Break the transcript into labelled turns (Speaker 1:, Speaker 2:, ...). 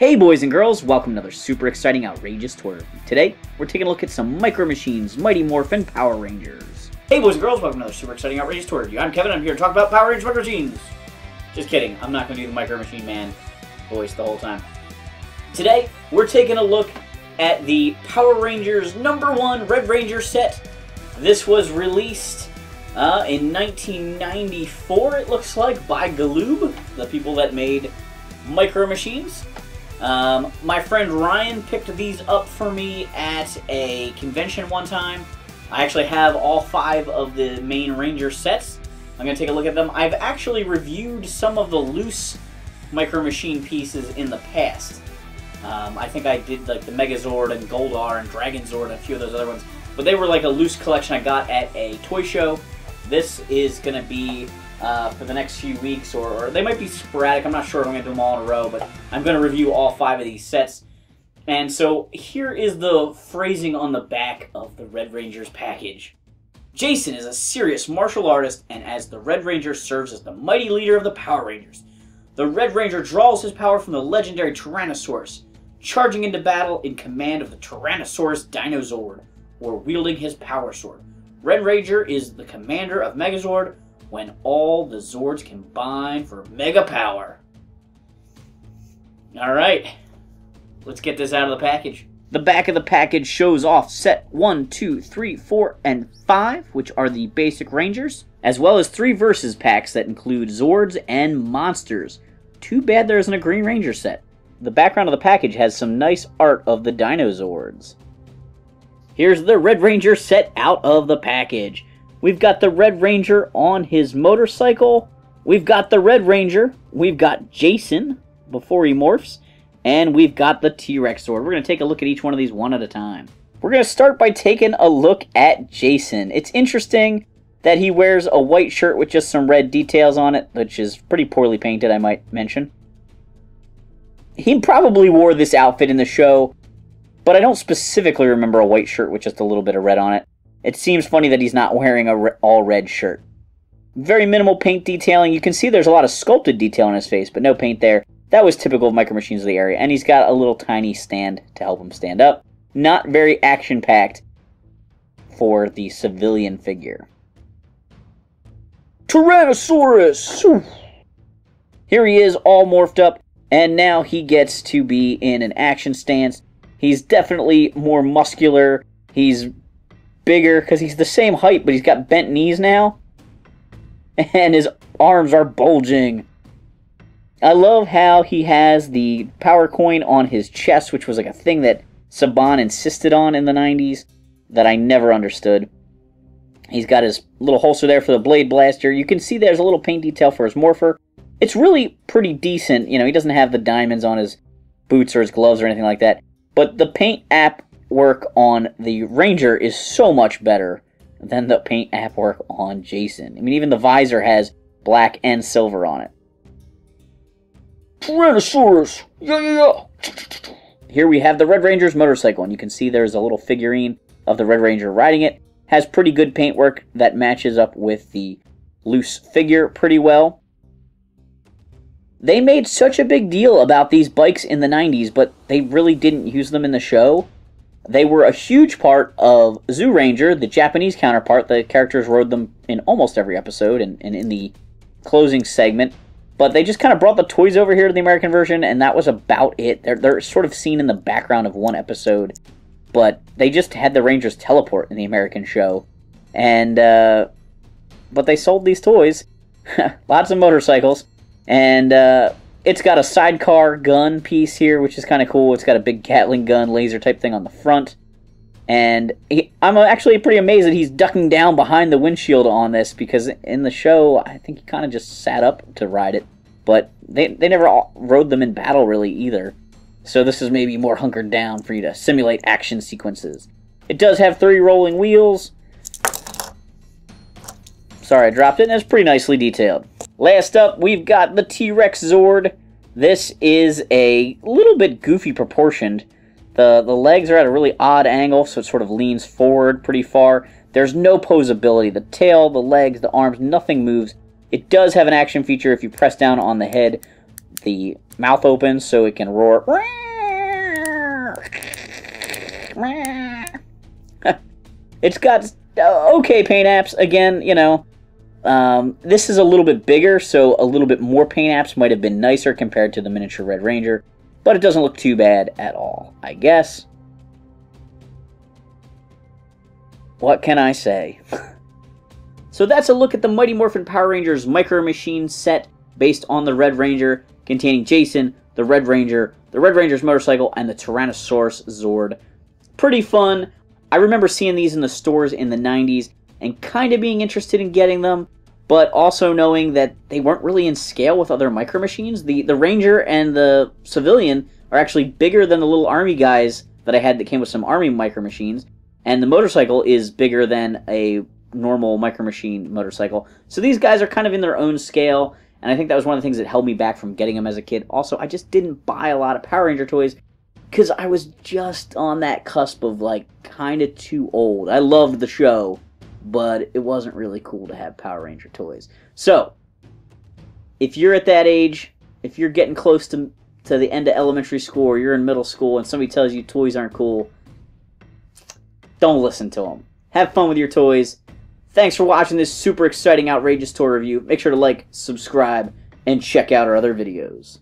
Speaker 1: Hey boys and girls, welcome to another super exciting outrageous tour. Of you. Today, we're taking a look at some Micro Machines, Mighty Morphin Power Rangers. Hey boys and girls, welcome to another super exciting outrageous tour. Of you. I'm Kevin, I'm here to talk about Power Rangers Micro Machines. Just kidding, I'm not going to do the Micro Machine Man voice the whole time. Today, we're taking a look at the Power Rangers number one Red Ranger set. This was released uh, in 1994, it looks like, by Galoob, the people that made Micro Machines. Um, my friend Ryan picked these up for me at a convention one time. I actually have all five of the main Ranger sets. I'm going to take a look at them. I've actually reviewed some of the loose Micro Machine pieces in the past. Um, I think I did like the Megazord and Goldar and Dragonzord and a few of those other ones. But they were like a loose collection I got at a toy show. This is going to be uh, for the next few weeks, or, or, they might be sporadic. I'm not sure if I'm going to do them all in a row, but I'm going to review all five of these sets. And so here is the phrasing on the back of the Red Rangers package. Jason is a serious martial artist, and as the Red Ranger serves as the mighty leader of the Power Rangers. The Red Ranger draws his power from the legendary Tyrannosaurus, charging into battle in command of the Tyrannosaurus Dinozord, or wielding his power sword. Red Ranger is the commander of Megazord, when all the Zords combine for mega power. Alright, let's get this out of the package. The back of the package shows off set 1, 2, 3, 4, and 5, which are the basic Rangers, as well as three Versus packs that include Zords and Monsters. Too bad there isn't a Green Ranger set. The background of the package has some nice art of the Dinozords. Here's the Red Ranger set out of the package. We've got the Red Ranger on his motorcycle. We've got the Red Ranger. We've got Jason before he morphs. And we've got the T-Rex Zord. We're going to take a look at each one of these one at a time. We're going to start by taking a look at Jason. It's interesting that he wears a white shirt with just some red details on it, which is pretty poorly painted, I might mention. He probably wore this outfit in the show, but I don't specifically remember a white shirt with just a little bit of red on it. It seems funny that he's not wearing a re- all red shirt. Very minimal paint detailing. You can see there's a lot of sculpted detail on his face, but no paint there. That was typical of Micro Machines of the area. And he's got a little tiny stand to help him stand up. Not very action packed for the civilian figure. Tyrannosaurus! Here he is, all morphed up, and now he gets to be in an action stance. He's definitely more muscular. He's bigger because he's the same height, but he's got bent knees now. And his arms are bulging. I love how he has the power coin on his chest, which was like a thing that Saban insisted on in the 90s that I never understood. He's got his little holster there for the blade blaster. You can see there's a little paint detail for his morpher. It's really pretty decent. You know, he doesn't have the diamonds on his boots or his gloves or anything like that. But the paint app work on the Ranger is so much better than the paint app work on Jason. I mean, even the visor has black and silver on it. Tyrannosaurus! Yeah, yeah, yeah! Here we have the Red Ranger's motorcycle, and you can see there's a little figurine of the Red Ranger riding it. Has pretty good paintwork that matches up with the loose figure pretty well. They made such a big deal about these bikes in the 90s, but they really didn't use them in the show. They were a huge part of Zyuranger, the Japanese counterpart. The characters rode them in almost every episode and, and in the closing segment. But they just kind of brought the toys over here to the American version, and that was about it. They're, they're sort of seen in the background of one episode, but they just had the Rangers teleport in the American show. And, uh, but they sold these toys. Lots of motorcycles. And, uh, it's got a sidecar gun piece here, which is kind of cool. It's got a big Gatling gun, laser type thing on the front. And he, I'm actually pretty amazed that he's ducking down behind the windshield on this because in the show, I think he kind of just sat up to ride it. But they, they never rode them in battle really either. So this is maybe more hunkered down for you to simulate action sequences. It does have three rolling wheels. Sorry, I dropped it, and it's pretty nicely detailed. Last up, we've got the T-Rex Zord. This is a little bit goofy proportioned. The, the legs are at a really odd angle, so it sort of leans forward pretty far. There's no posability. The tail, the legs, the arms, nothing moves. It does have an action feature if you press down on the head. The mouth opens so it can roar. it's got uh, okay paint apps. Again, you know, um, this is a little bit bigger, so a little bit more paint apps might have been nicer compared to the miniature Red Ranger, but it doesn't look too bad at all, I guess. What can I say? so that's a look at the Mighty Morphin Power Rangers Micro Machine set based on the Red Ranger, containing Jason, the Red Ranger, the Red Ranger's motorcycle, and the Tyrannosaurus Zord. Pretty fun. I remember seeing these in the stores in the 90s and kind of being interested in getting them, but also knowing that they weren't really in scale with other micro machines. The the Ranger and the Civilian are actually bigger than the little army guys that I had that came with some army micro machines, and the motorcycle is bigger than a normal micro machine motorcycle. So these guys are kind of in their own scale, and I think that was one of the things that held me back from getting them as a kid. Also, I just didn't buy a lot of Power Ranger toys because I was just on that cusp of like kind of too old. I loved the show, but it wasn't really cool to have Power Ranger toys. So, if you're at that age, if you're getting close to to the end of elementary school or you're in middle school and somebody tells you toys aren't cool, don't listen to them. Have fun with your toys. Thanks for watching this super exciting, outrageous toy review. Make sure to like, subscribe, and check out our other videos.